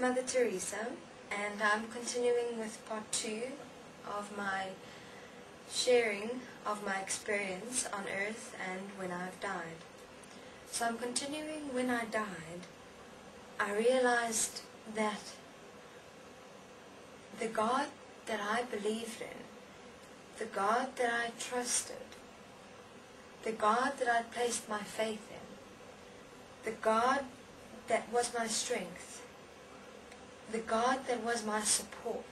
Mother Teresa, and I'm continuing with part two of my sharing of my experience on earth and when I've died. So I'm continuing when I died. I realized that the God that I believed in, the God that I trusted, the God that I placed my faith in, the God that was my strength, the God that was my support,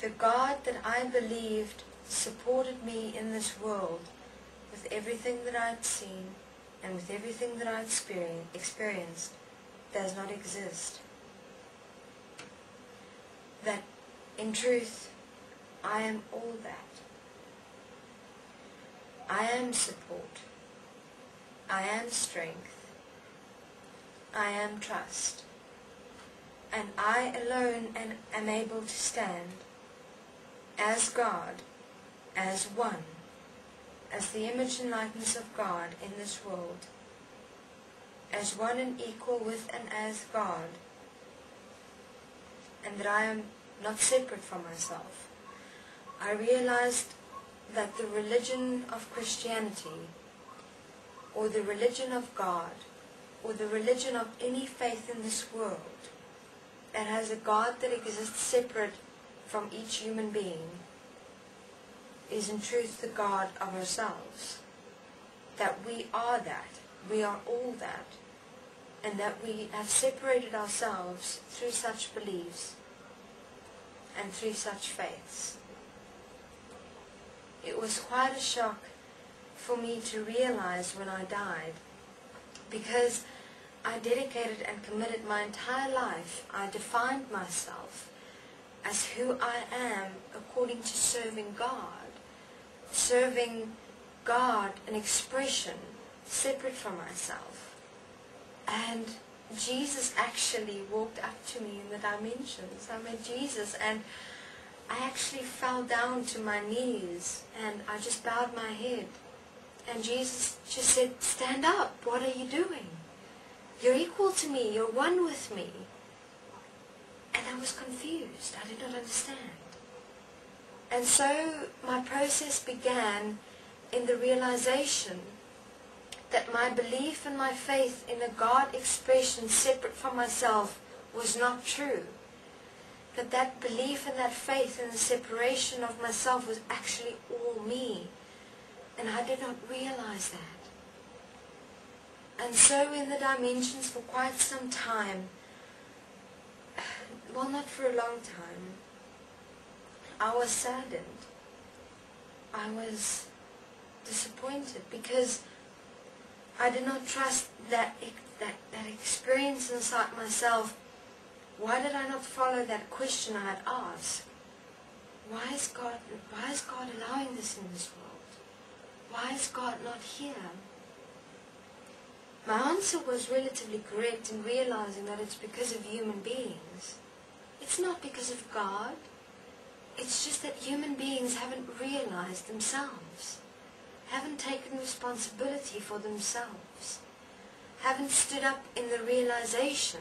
the God that I believed supported me in this world with everything that I'd seen and with everything that I'd experienced does not exist. That in truth, I am all that. I am support. I am strength. I am trust. And I alone am, am able to stand as God, as one, as the image and likeness of God in this world, as one and equal with and as God, and that I am not separate from myself. I realized that the religion of Christianity, or the religion of God, or the religion of any faith in this world that has a God that exists separate from each human being is in truth the God of ourselves. That we are that. We are all that. And that we have separated ourselves through such beliefs and through such faiths. It was quite a shock for me to realize when I died because I dedicated and committed my entire life. I defined myself as who I am according to serving God. Serving God, an expression separate from myself. And Jesus actually walked up to me in the dimensions. I met Jesus and I actually fell down to my knees and I just bowed my head and Jesus just said, stand up. What are you doing? You're equal to me. You're one with me. And I was confused. I did not understand. And so my process began in the realization that my belief and my faith in a God expression separate from myself was not true. That that belief and that faith in the separation of myself was actually all me. And I did not realize that. And so in the dimensions for quite some time, well not for a long time, I was saddened. I was disappointed because I did not trust that, that, that experience inside myself. Why did I not follow that question I had asked? Why is God, why is God allowing this in this world? Why is God not here? My answer was relatively correct in realizing that it's because of human beings. It's not because of God. It's just that human beings haven't realized themselves, haven't taken responsibility for themselves, haven't stood up in the realization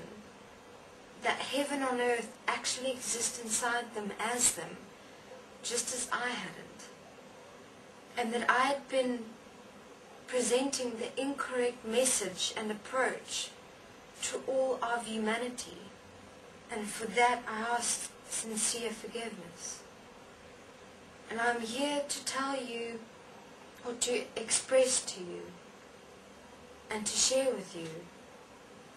that heaven on earth actually exists inside them as them, just as I hadn't and that I had been presenting the incorrect message and approach to all of humanity. And for that I ask sincere forgiveness. And I'm here to tell you or to express to you and to share with you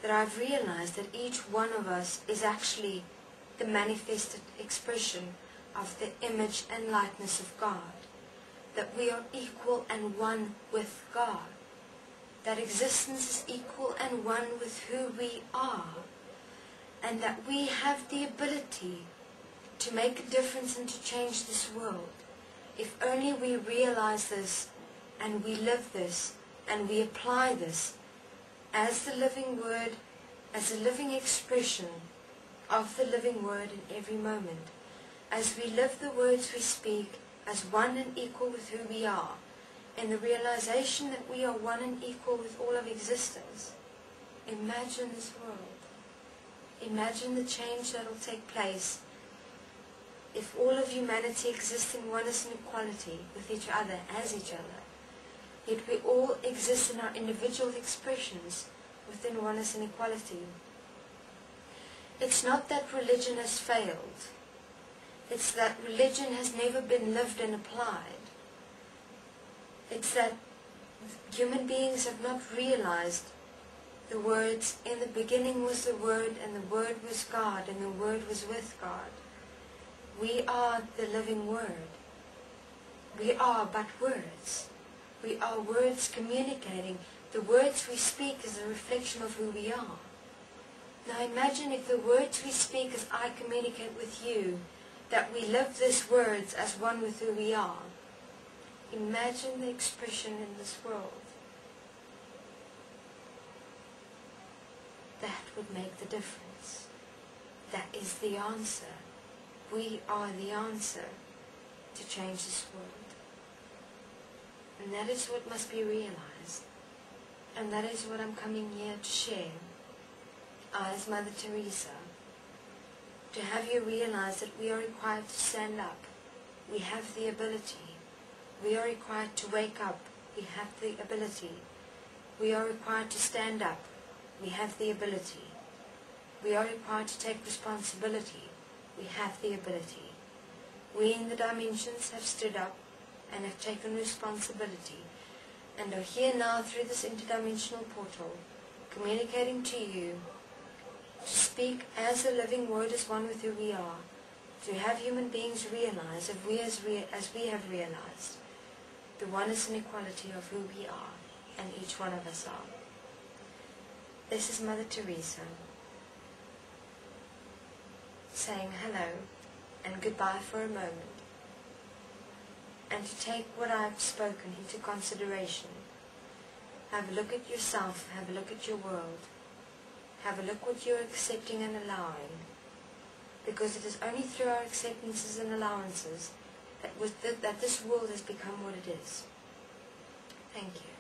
that I've realized that each one of us is actually the manifested expression of the image and likeness of God that we are equal and one with God. That existence is equal and one with who we are. And that we have the ability to make a difference and to change this world. If only we realize this and we live this and we apply this as the living word, as a living expression of the living word in every moment. As we live the words we speak as one and equal with who we are, and the realization that we are one and equal with all of existence. Imagine this world. Imagine the change that will take place if all of humanity exists in oneness and equality with each other, as each other. Yet we all exist in our individual expressions within oneness and equality. It's not that religion has failed. It's that religion has never been lived and applied. It's that human beings have not realized the words, in the beginning was the Word, and the Word was God, and the Word was with God. We are the living Word. We are but words. We are words communicating. The words we speak is a reflection of who we are. Now imagine if the words we speak as I communicate with you, that we live these words as one with who we are. Imagine the expression in this world. That would make the difference. That is the answer. We are the answer to change this world. And that is what must be realized. And that is what I'm coming here to share. I, as Mother Teresa, to have you realize that we are required to stand up. We have the ability. We are required to wake up. We have the ability. We are required to stand up. We have the ability. We are required to take responsibility. We have the ability. We in the dimensions have stood up and have taken responsibility and are here now through this interdimensional portal communicating to you to speak as the living word is one with who we are to have human beings realize if we as, re- as we have realized the oneness and equality of who we are and each one of us are. This is Mother Teresa saying hello and goodbye for a moment and to take what I've spoken into consideration. Have a look at yourself, have a look at your world, have a look what you're accepting and allowing, because it is only through our acceptances and allowances that, th that this world has become what it is. Thank you.